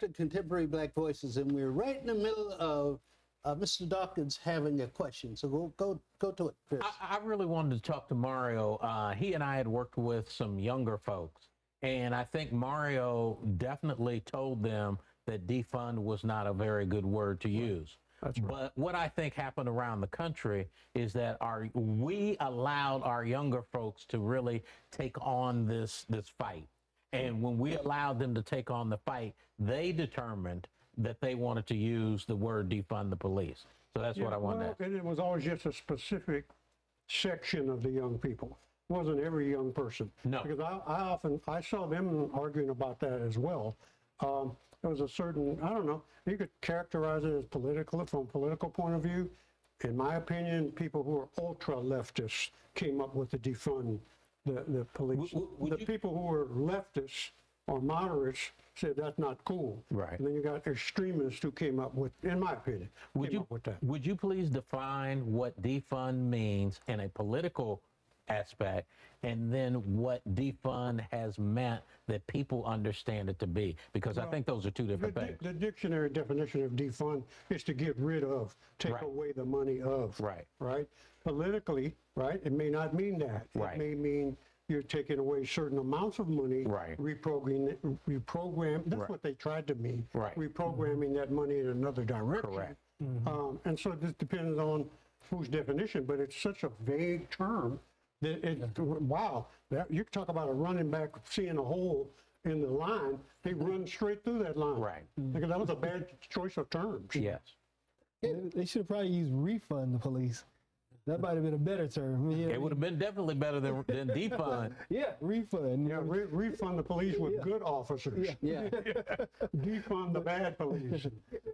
back to Contemporary Black Voices, and we're right in the middle of uh, Mr. Dawkins having a question. So go go go to it, Chris. I, I really wanted to talk to Mario. Uh, he and I had worked with some younger folks, and I think Mario definitely told them that defund was not a very good word to use. That's right. But what I think happened around the country is that our we allowed our younger folks to really take on this this fight. And when we allowed them to take on the fight, they determined that they wanted to use the word defund the police. So that's what I wanted to Well. And it was always just a specific section of the young people. It wasn't every young person. No. Because I, I often, I saw them arguing about that as well. Um, there was a certain, I don't know, you could characterize it as political, from a political point of view. In my opinion, people who are ultra leftists came up with the defund the, the police. W- would The you- people who were leftists or moderates said that's not cool. Right. And then you got extremists who came up with, in my opinion, Would came you up with that. would you please define what defund means in a political aspect, and then what defund has meant that people understand it to be? Because I think those are two different di- things. the dictionary definition of defund is to get rid of, take Right. away the money of. Right. Right? Politically, right, it may not mean that. Right. It may mean you're taking away certain amounts of money. Right. Reprogramming, reprogram, that's Right. what they tried to mean. Right. Reprogramming that money in another direction. Correct. Um, and so this depends on whose definition, but it's such a vague term that it, wow, that, you talk about a running back seeing a hole in the line, they run straight through that line. Right. Because that was a bad choice of terms. Yes. They- They should have probably used refund the police. That might have been a better term. Yeah, It would have been definitely better than, than defund. yeah refund. Yeah, re- refund the police with good officers. yeah. Defund the bad police.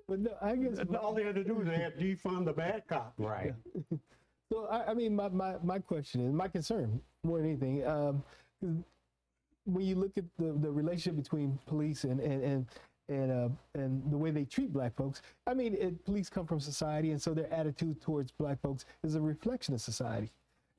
But no, I guess And all they had to do was they had defund the bad cop. Right. So I, I mean, my, my, my question is my concern more than anything. Um, when you look at the, the relationship between police and and and and, uh, and the way they treat black folks, I mean, it, police come from society, and so their attitude towards black folks is a reflection of society.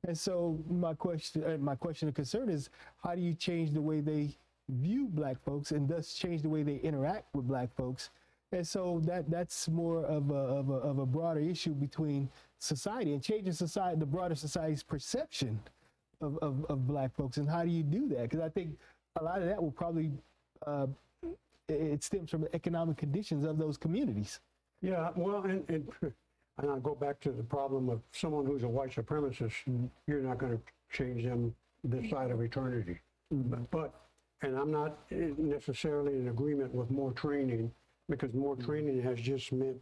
And so my question, uh, my question of concern is, how do you change the way they view black folks, and thus change the way they interact with black folks? And so that that's more of a, of a, of a broader issue between society and changing society, the broader society's perception of, of, of black folks. And how do you do that? Because I think a lot of that will probably, uh, it, it stems from the economic conditions of those communities. Yeah, well, and, and, and I go back to the problem of someone who's a white supremacist, you're not going to change them this side of eternity. But- But, and I'm not necessarily in agreement with more training, because more training has just meant,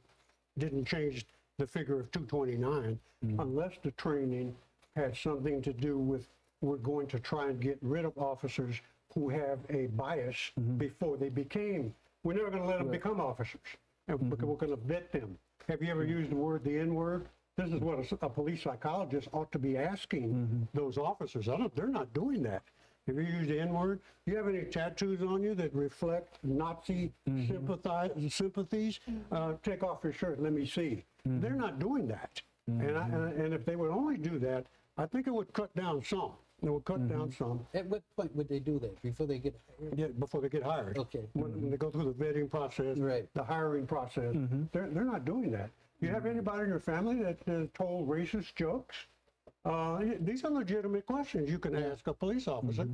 didn't change the figure of 229, mm-hmm. unless the training had something to do with, we're going to try and get rid of officers who have a bias mm-hmm. before they became, we're never going to let them become officers. And mm-hmm. we're we're going to vet them. Have you ever used the word, the N-word? This is what a police psychologist ought to be asking those officers. I don't, they're not doing that. Have you used the N-word? Do you have any tattoos on you that reflect Nazi mm-hmm. sympathize, sympathies? Mm-hmm. Uh, take off your shirt, let me see. Mm-hmm. They're not doing that. And, I, and, and if they would only do that, I think it would cut down some. It would cut down some At what point would they do that? Before they get hired? yeah, before they get hired. Okay. When, when they go through the vetting process, Right. the hiring process, they're, they're not doing that. Do you have anybody in your family that uh, told racist jokes? Uh, these are legitimate questions you can ask a police officer.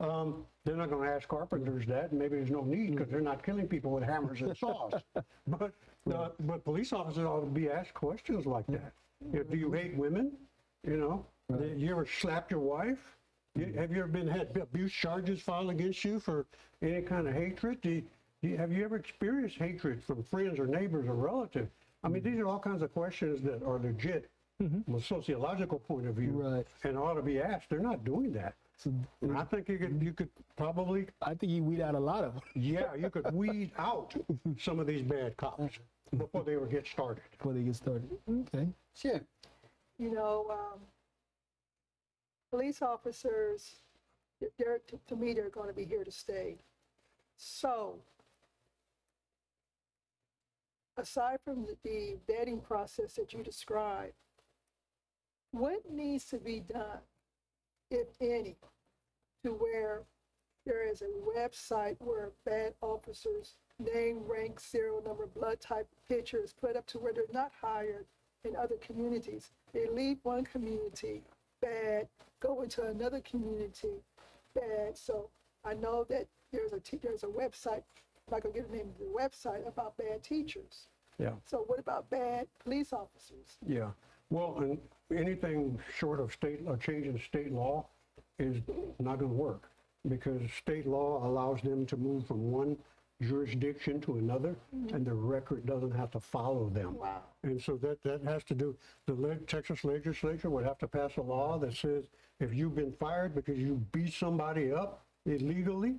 Um, they're not going to ask carpenters that, and maybe there's no need because they're not killing people with hammers and saws. but uh, but police officers ought to be asked questions like that. You know, do you hate women? You know, Did you ever slapped your wife? You, have you ever been had abuse charges filed against you for any kind of hatred? Do you, do you- have you ever experienced hatred from friends or neighbors or relatives? I mean, these are all kinds of questions that are legit Mm-hmm. from a sociological point of view, Right. and ought to be asked. They're not doing that. So And I think you could you could probably I think you weed out a lot of them yeah you could weed out some of these bad cops uh, before they ever get started. before they get started. Mm-hmm. Okay. Sure. you know, um, police officers, they're, to, to me, they're going to be here to stay. So, aside from the, the vetting process that you described, what needs to be done, if any, to where there is a website where bad officers name, rank, serial number, blood type, pictures put up to where they're not hired in other communities. They leave one community bad, go into another community bad. So I know that there's a te- there's a website. I'm not gonna give the name of the website about bad teachers. Yeah. So what about bad police officers? Yeah, well, and anything short of state, a change in state law is not gonna work. Because state law allows them to move from one jurisdiction to another, mm-hmm. and the record doesn't have to follow them. Wow. And so that, that has to do, the leg- Texas legislature would have to pass a law that says if you've been fired because you beat somebody up illegally,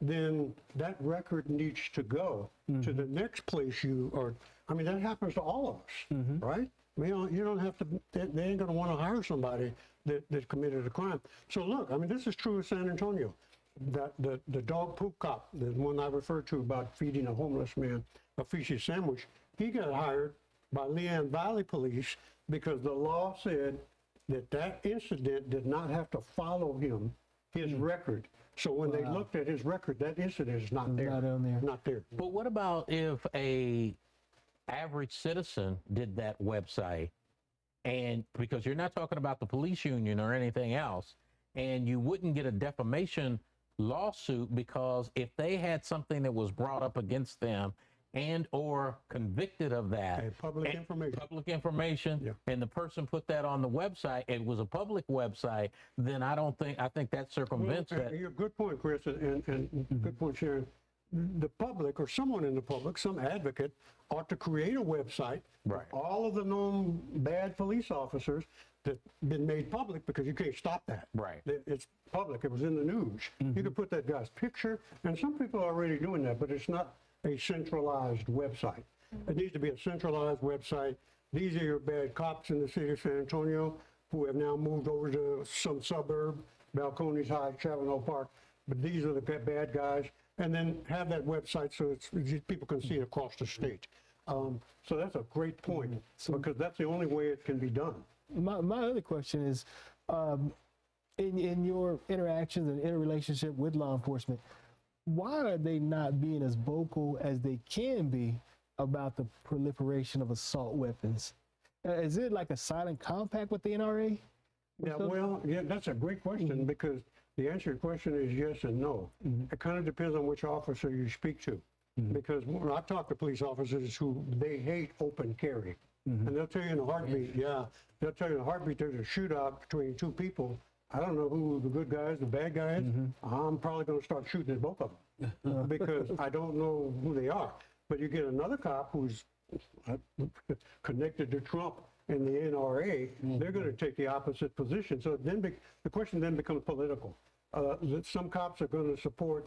then that record needs to go to the mm-hmm. next place you are. I mean, that happens to all of us, mm-hmm. right? I you don't, you don't have to, they, they ain't gonna wanna hire somebody that, that committed a crime. So look, I mean, this is true of San Antonio. That, the, the dog poop cop, the one I referred to about feeding a homeless man a fishy sandwich, he got hired by Leon Valley Police because the law said that that incident did not have to follow him, his hmm. record. So when they looked at his record, that incident is not there. Not on there. Not there. But what about if a average citizen did that website and because you're not talking about the police union or anything else and you wouldn't get a defamation lawsuit because if they had something that was brought up against them and or convicted of that Okay, public information. public information Yeah. and the person put that on the website it was a public website then i don't think i think that circumvents Well, that good point, Chris, and, and good point, Sharon. The public or someone in the public, some advocate, ought to create a website. with Right. All of the known bad police officers that been made public because you can't stop that. Right. It- It's public, it was in the news. You could mm-hmm. put that guy's picture, and some people are already doing that, but it's not a centralized website. It needs to be a centralized website. These are your bad cops in the city of San Antonio who have now moved over to some suburb, Balcones Heights, Shavano Park, but these are the bad guys. And then have that website so it's, people can see it across the state. Um, So that's a great point, because that's the only way it can be done. My, my other question is, um, in, in your interactions and interrelationship with law enforcement, why are they not being as vocal as they can be about the proliferation of assault weapons? Uh, Is it like a silent compact with the NRA? Yeah, well, yeah, that's a great question because the answer to the question is yes and no. Mm-hmm. It kind of depends on which officer you speak to. Mm-hmm. Because when I talk to police officers who, they hate open carry. Mm-hmm. And they'll tell you in a heartbeat, yeah, they'll tell you in a heartbeat, there's a shootout between two people. I don't know who the good guys, the bad guys. I'm probably going to start shooting at both of them uh-huh. because I don't know who they are. But you get another cop who's uh, connected to Trump and the NRA, they're going to take the opposite position. So then be, the question then becomes political. Uh, that some cops are going to support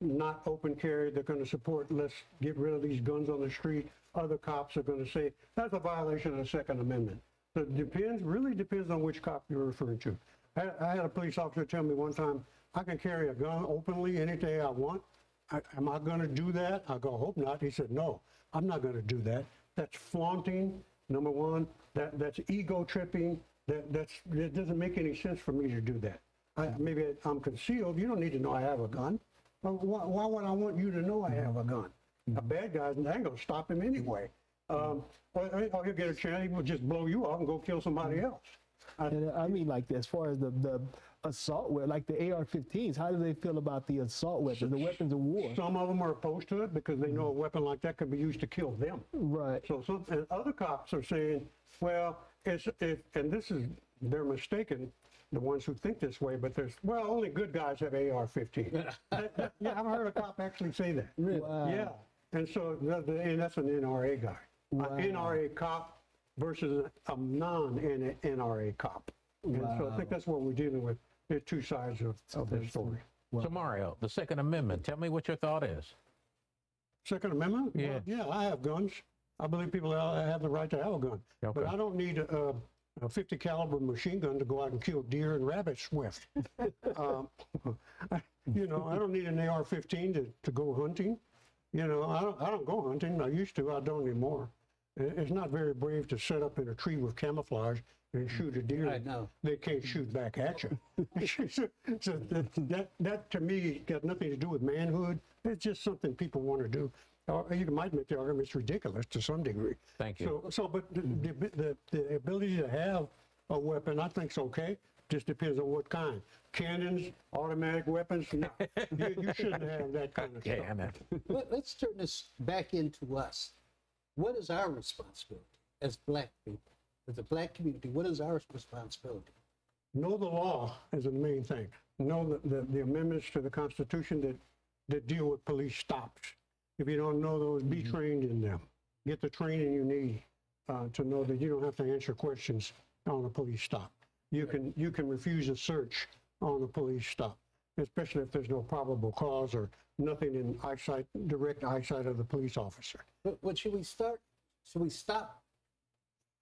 not open carry. They're going to support let's get rid of these guns on the street. Other cops are going to say that's a violation of the Second Amendment. So it depends, really depends on which cop you're referring to. I, I had a police officer tell me one time, I can carry a gun openly any day I want. I, am I going to do that? I go, hope not. He said, no, I'm not going to do that. That's flaunting, number one. That, that's ego tripping. That, that's, it doesn't make any sense for me to do that. I, maybe I'm concealed. You don't need to know I have a gun. Well, why, why would I want you to know I have a gun? A mm-hmm. bad guy's not going to stop him anyway. Um, or, or oh, he'll get a chance, he will just blow you off and go kill somebody mm-hmm. else. I, And uh, I mean, like as far as the, the assault weapon, like the AR-15s, how do they feel about the assault weapons, the weapons of war? some of them are opposed to it because they know a mm-hmm. weapon like that could be used to kill them. Right. So some, and other cops are saying, well, it's, it, and this is, they're mistaken, the ones who think this way, but there's, well, only good guys have AR-15. That- that- Yeah, I've heard a cop actually say that. Wow. Yeah, and so, the- the- and that's an NRA guy. Wow. An NRA cop versus a non-NRA cop. And so I think that's what we're dealing with, There's two sides of, of the story. so mario the second amendment tell me what your thought is Second Amendment? Well, Yeah. Yeah, I have guns. I believe people ha- have the right to have a gun. But I don't need a, a 50 caliber machine gun to go out and kill deer and rabbits with. um, you know, I don't need an AR-15 to, to go hunting. You know, I don't, I don't go hunting. I used to. I don't anymore. It's not very brave to sit up in a tree with camouflage and shoot a deer. I know. They can't shoot back at you. so so that, that, that to me got nothing to do with manhood. It's just something people want to do. Or you might make the argument it's ridiculous to some degree. Thank you. So, so but the, the, the, the ability to have a weapon, I think's okay. Just depends on what kind. Cannons, automatic weapons, no. you, you shouldn't have that kind of stuff. Yeah, man. Let, let's turn this back into us. What is our responsibility as black people, as a black community? What is our responsibility? Know the law is the main thing. Know the, the, the amendments to the Constitution that, that deal with police stops. If you don't know those, be trained in them. Get the training you need uh, to know that you don't have to answer questions on a police stop. You can, you can refuse a search on a police stop, especially if there's no probable cause or nothing in eyesight, direct eyesight of the police officer. But, but should we start, should we stop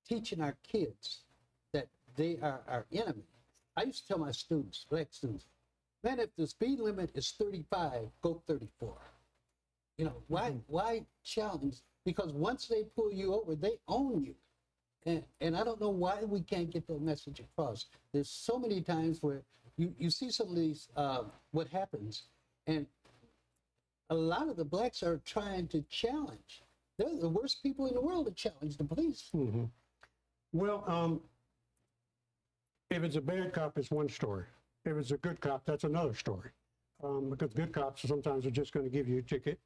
teaching our kids that they are our enemy? I used to tell my students, black students, man, if the speed limit is 35, go 34. You know, why, why challenge? Because once they pull you over, they own you. And, and I don't know why we can't get that message across. There's so many times where you, you see some of these, uh, what happens, and a lot of the blacks are trying to challenge. They're the worst people in the world to challenge the police. Well, um, if it's a bad cop, it's one story. If it's a good cop, that's another story. Um, because good cops sometimes are just going to give you a ticket,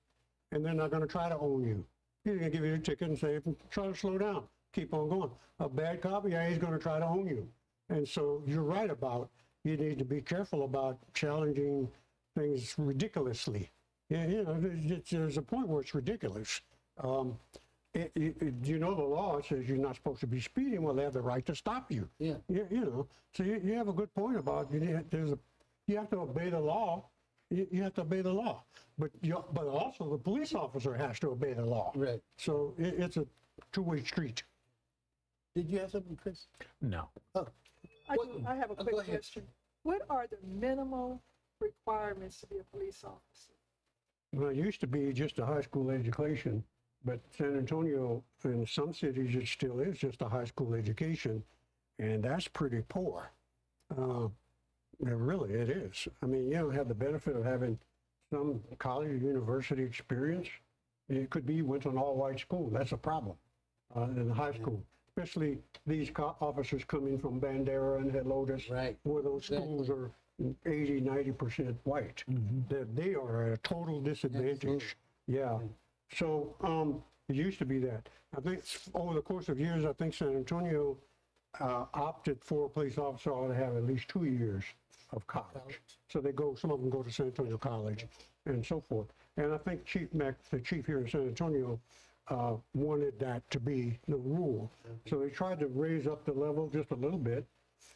and they're not going to try to own you. He's going to give you a ticket and say, "Try to slow down, keep on going." A bad cop, yeah, he's going to try to own you. And so you're right about you need to be careful about challenging things ridiculously. Yeah, you know, there's, there's a point where it's ridiculous. Um, it, it, it- you know the law says you're not supposed to be speeding. Well, they have the right to stop you. Yeah. You, you know, so you, you have a good point about you. need- There's a you have to obey the law. You, you have to obey the law, but you, but also the police officer has to obey the law. Right. So it, it's a two-way street. Did you have something, Chris? No. Oh, I What- do, I have a oh, quick go ahead. question. What are the minimal requirements to be a police officer? Well, it used to be just a high school education, but San Antonio, in some cities, it still is just a high school education, and that's pretty poor. Uh, it really, it is. I mean, you don't have the benefit of having some college or university experience. It could be you went to an all-white school. That's a problem uh, in the high school, especially these co- officers coming from Bandera and Helotes, Right. where those schools are 80, 90% white. That they are at a total disadvantage. Yeah. So um, it used to be that. I think s- over the course of years, I think San Antonio uh, opted for a police officer ought to have at least two years of college. So they go, some of them go to San Antonio College and so forth. And I think Chief Mack, the chief here in San Antonio, uh, wanted that to be the rule. So they tried to raise up the level just a little bit.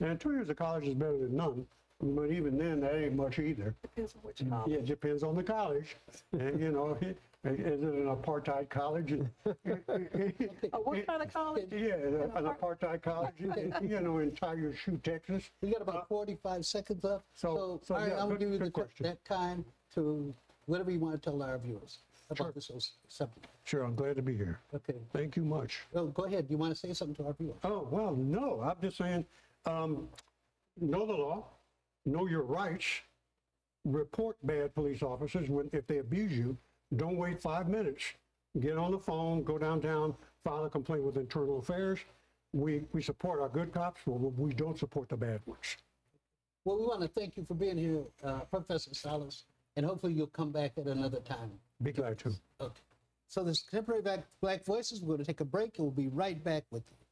And two years of college is better than none, but even then, that ain't much either. Depends on which college. Yeah, it depends on the college. And, you know, is it an apartheid college? Uh, what kind of college? Yeah, an apartheid college, you know, in Tiger Shoe, Texas. we got about 45 seconds left. so- So, so, all right, yeah, I'm good- gonna give you good the, question. that time to whatever you want to tell our viewers Sure. about this whole subject. Sure, I'm glad to be here. Okay. Thank you much. Go ahead. Do you want to say something to our viewers? Oh, well, no, I'm just saying, um, know the law, know your rights, report bad police officers when, if they abuse you. Don't wait five minutes. Get on the phone, go downtown, file a complaint with Internal Affairs. We, we support our good cops, but we don't support the bad ones. Well, we want to thank you for being here, uh, Professor Salas, and hopefully you'll come back at another time. Be glad to. Okay. So this contemporary black, black voices, we're going to take a break and we'll be right back with you.